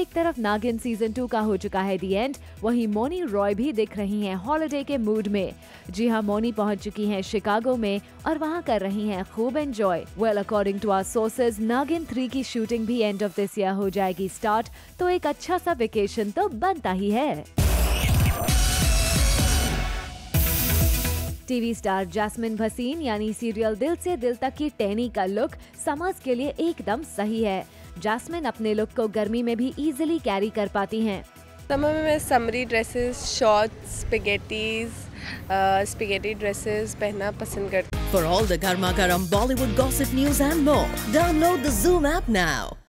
एक तरफ़ नागिन सीज़न टू का हो चुका है दी एंड वहीं मोनी रॉय भी दिख रही हैं हॉलिडे के मूड में। जी हाँ मोनी पहुँच चुकी हैं शिकागो में और वहाँ कर रही हैं खूब enjoy well according to our sources Naagin three की शूटिंग भी एंड ऑफ़ दिस ईयर हो जाएगी स्टार्ट तो एक अच्छा सा वेकेशन तो बनता ही है। टीवी स्टार जैस्मिन भसीन यानी सीरियल दिल से दिल तक की टैनी का लुक समर्स के लिए एकदम सही है। जैस्मिन अपने लुक को गर्मी में भी इजिली कैरी कर पाती हैं समर में मैं summery dresses shorts spaghettis spaghetti dresses पहनना पसंद करती हूँ For all the Garma Garam Bollywood gossip news and more, download the Zoom app now.